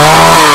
Ah!